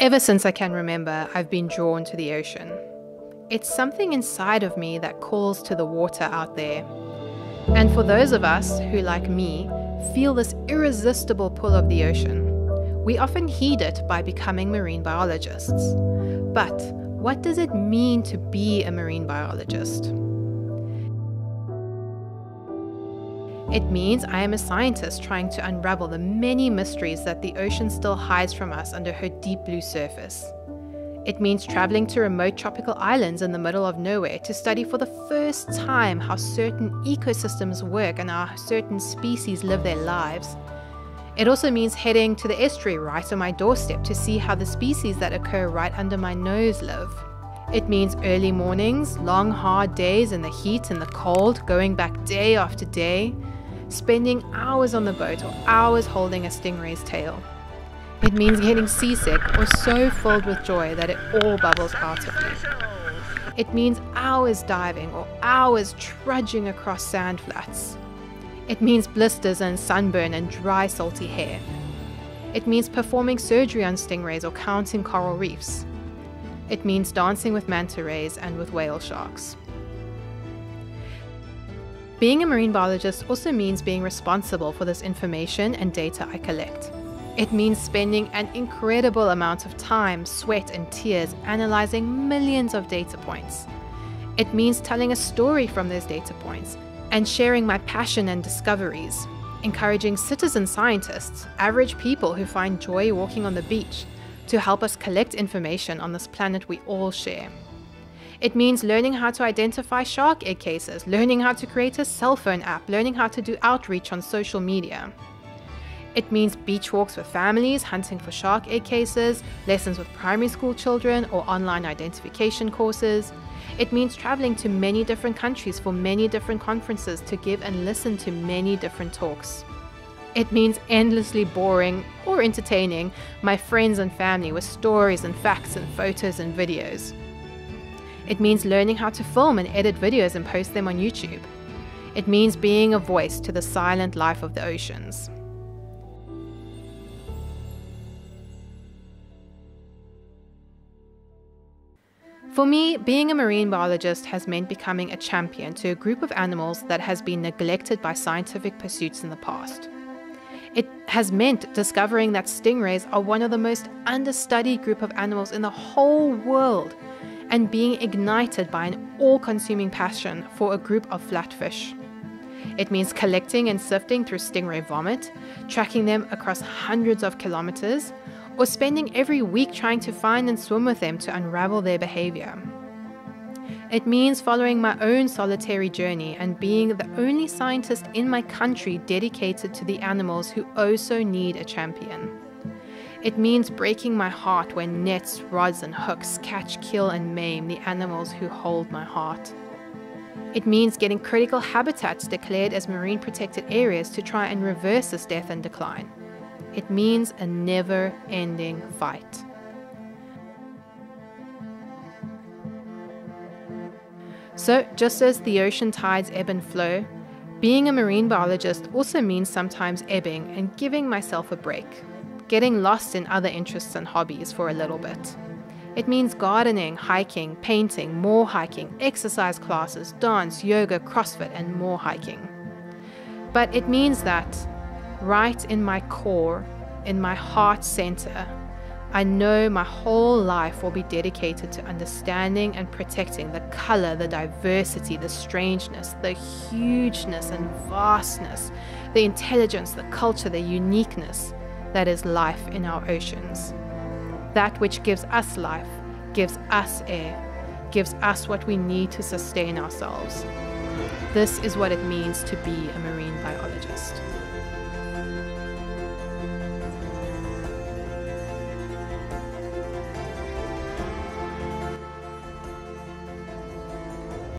Ever since I can remember, I've been drawn to the ocean. It's something inside of me that calls to the water out there. And for those of us who, like me, feel this irresistible pull of the ocean, we often heed it by becoming marine biologists. But what does it mean to be a marine biologist? It means I am a scientist trying to unravel the many mysteries that the ocean still hides from us under her deep blue surface. It means traveling to remote tropical islands in the middle of nowhere to study for the first time how certain ecosystems work and how certain species live their lives. It also means heading to the estuary right on my doorstep to see how the species that occur right under my nose live. It means early mornings, long hard days in the heat and the cold, going back day after day, spending hours on the boat or hours holding a stingray's tail. It means getting seasick or so filled with joy that it all bubbles out of you. It means hours diving or hours trudging across sand flats. It means blisters and sunburn and dry, salty hair. It means performing surgery on stingrays or counting coral reefs. It means dancing with manta rays and with whale sharks. Being a marine biologist also means being responsible for this information and data I collect. It means spending an incredible amount of time, sweat, and tears analyzing millions of data points. It means telling a story from those data points and sharing my passion and discoveries, encouraging citizen scientists, average people who find joy walking on the beach, to help us collect information on this planet we all share. It means learning how to identify shark egg cases, learning how to create a cell phone app, learning how to do outreach on social media. It means beach walks with families, hunting for shark egg cases, lessons with primary school children, or online identification courses. It means traveling to many different countries for many different conferences to give and listen to many different talks. It means endlessly boring or entertaining my friends and family with stories and facts and photos and videos. It means learning how to film and edit videos and post them on YouTube. It means being a voice to the silent life of the oceans. For me, being a marine biologist has meant becoming a champion to a group of animals that has been neglected by scientific pursuits in the past. It has meant discovering that stingrays are one of the most understudied group of animals in the whole world and being ignited by an all consuming passion for a group of flatfish. It means collecting and sifting through stingray vomit, tracking them across hundreds of kilometers, or spending every week trying to find and swim with them to unravel their behavior. It means following my own solitary journey and being the only scientist in my country dedicated to the animals who oh also need a champion. It means breaking my heart when nets, rods, and hooks catch, kill, and maim the animals who hold my heart. It means getting critical habitats declared as marine protected areas to try and reverse this death and decline. It means a never ending fight. So, just as the ocean tides ebb and flow, being a marine biologist also means sometimes ebbing and giving myself a break getting lost in other interests and hobbies for a little bit. It means gardening, hiking, painting, more hiking, exercise classes, dance, yoga, CrossFit, and more hiking. But it means that right in my core, in my heart center, I know my whole life will be dedicated to understanding and protecting the color, the diversity, the strangeness, the hugeness and vastness, the intelligence, the culture, the uniqueness that is life in our oceans. That which gives us life, gives us air, gives us what we need to sustain ourselves. This is what it means to be a marine biologist.